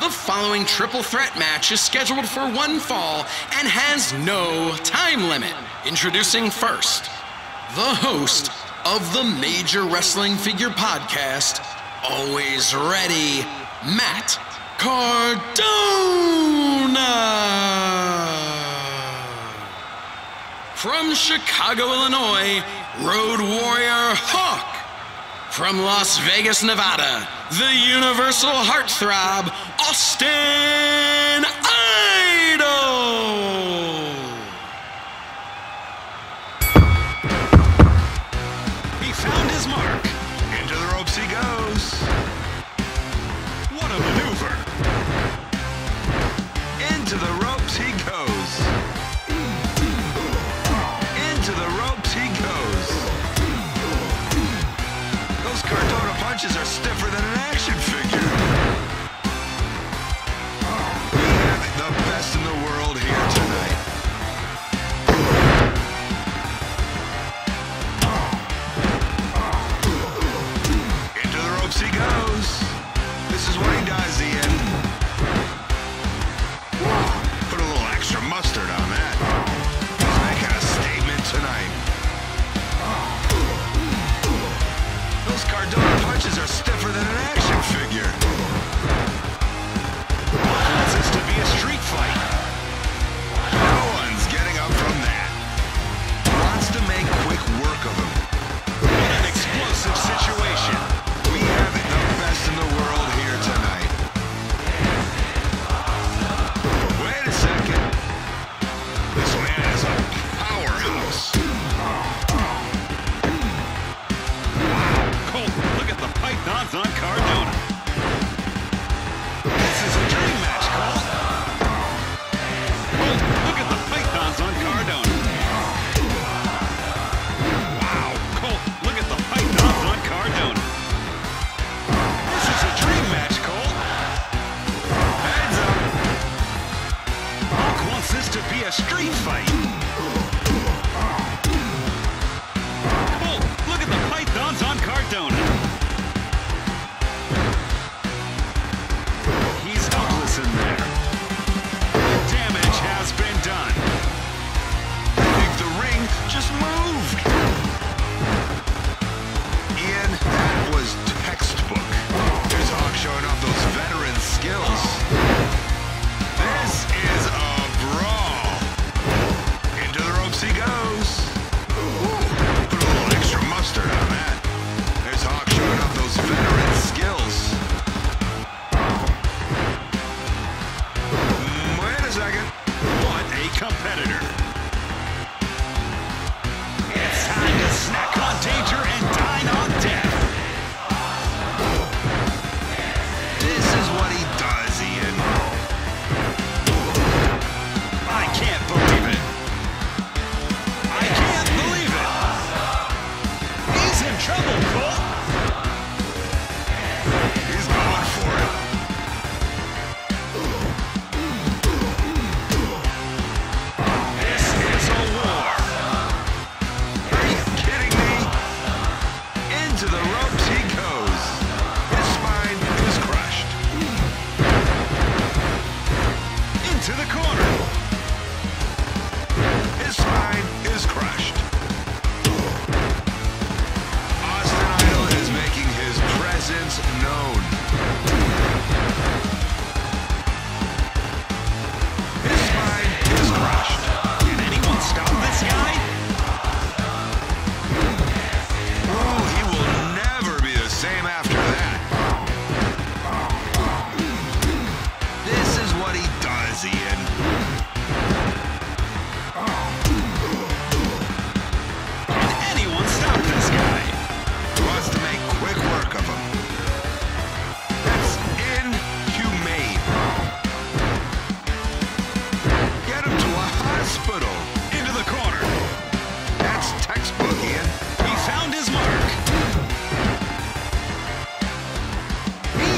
The following triple threat match is scheduled for one fall and has no time limit. Introducing first, the host of the Major Wrestling Figure Podcast, always ready, Matt Cardona. From Chicago, Illinois, Road Warrior Hawk. From Las Vegas, Nevada, the Universal Heartthrob, Austin! is what he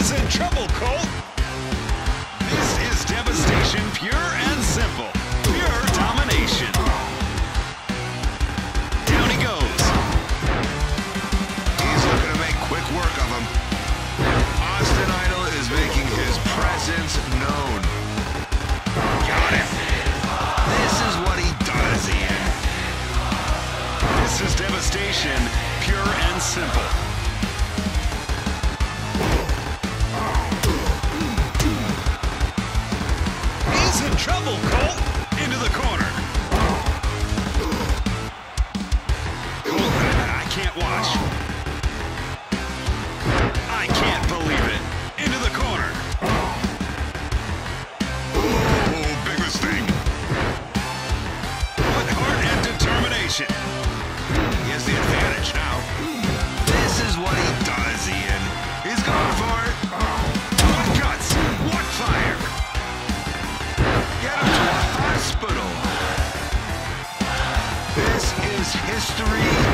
is in trouble, Colt. This is devastation pure I can't believe it. Into the corner. Oh, biggest thing. What heart and determination. He has the advantage now. This is what he does, Ian. He's going for it. Oh, what guts? What fire? Get him to a hospital. This is history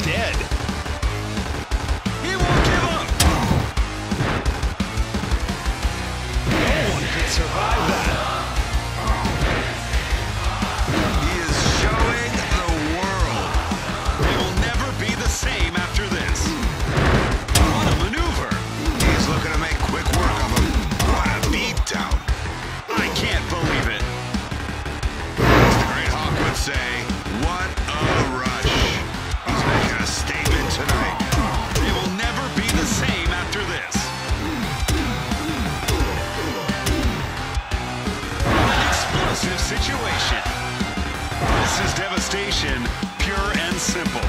instead. is devastation, pure and simple.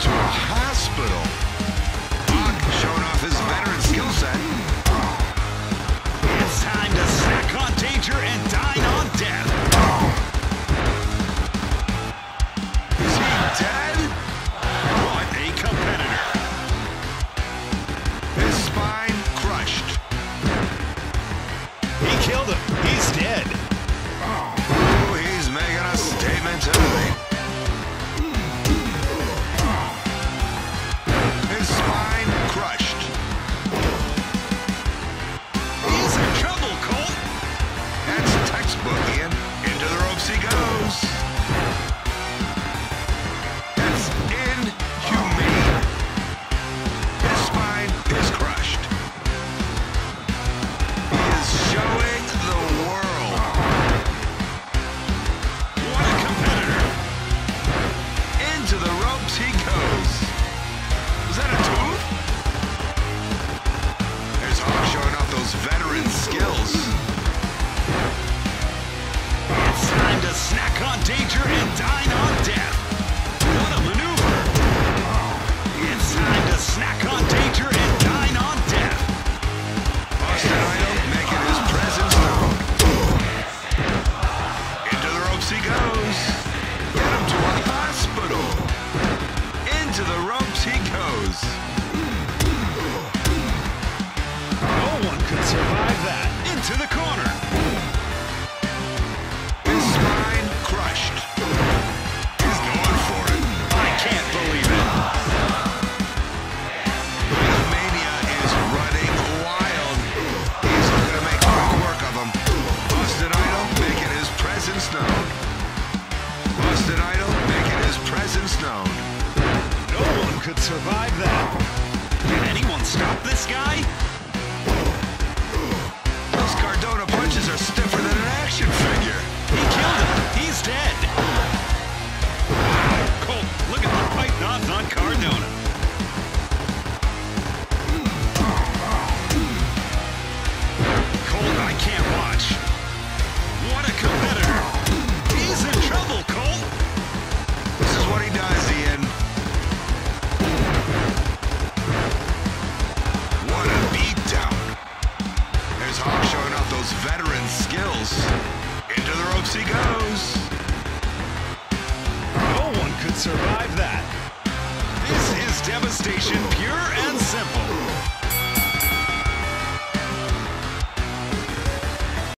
to a hospital. Hawk showing off his veteran skill set. It's time to snack on danger and dine on death. Is he dead? What a competitor. His spine crushed. He killed him. He's dead. he goes. Get him to a hospital. Into the ropes he goes. No one could survive that. Into the corner. Into the